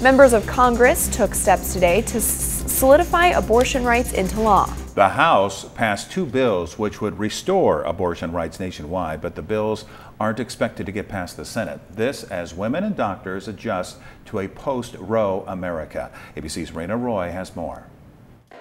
Members of Congress took steps today to solidify abortion rights into law. The House passed two bills which would restore abortion rights nationwide, but the bills aren't expected to get past the Senate. This as women and doctors adjust to a post Roe America. ABC's Reena Roy has more.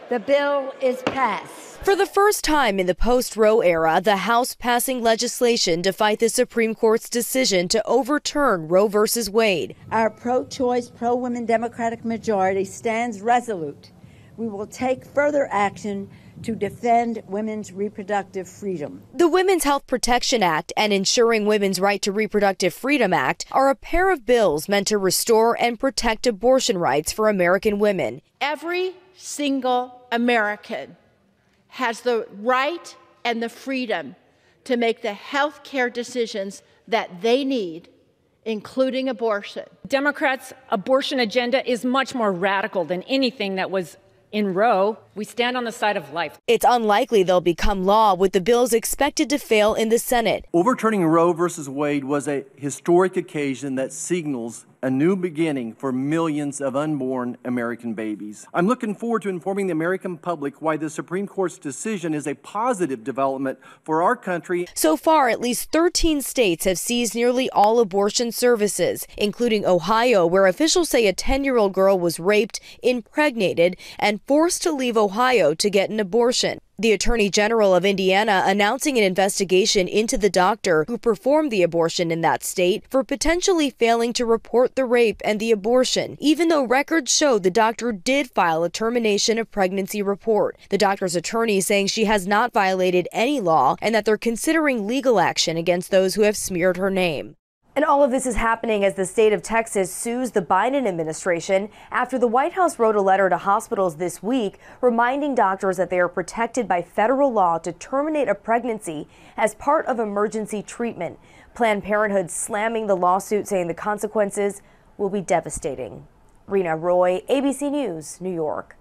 The bill is passed. For the first time in the post Roe era, the House passing legislation to fight the Supreme Court's decision to overturn Roe v. Wade. Our pro choice, pro women Democratic majority stands resolute. We will take further action to defend women's reproductive freedom. The Women's Health Protection Act and Ensuring Women's Right to Reproductive Freedom Act are a pair of bills meant to restore and protect abortion rights for American women. Every single American has the right and the freedom to make the health care decisions that they need including abortion. Democrats' abortion agenda is much more radical than anything that was in Roe, we stand on the side of life. It's unlikely they'll become law, with the bills expected to fail in the Senate. Overturning Roe versus Wade was a historic occasion that signals a new beginning for millions of unborn American babies. I'm looking forward to informing the American public why the Supreme Court's decision is a positive development for our country. So far, at least 13 states have seized nearly all abortion services, including Ohio, where officials say a 10 year old girl was raped, impregnated, and forced to leave Ohio to get an abortion. The Attorney General of Indiana announcing an investigation into the doctor who performed the abortion in that state for potentially failing to report the rape and the abortion, even though records show the doctor did file a termination of pregnancy report. The doctor's attorney saying she has not violated any law and that they're considering legal action against those who have smeared her name. And all of this is happening as the state of Texas sues the Biden administration after the White House wrote a letter to hospitals this week reminding doctors that they are protected by federal law to terminate a pregnancy as part of emergency treatment. Planned Parenthood slamming the lawsuit, saying the consequences will be devastating. Reena Roy, ABC News, New York.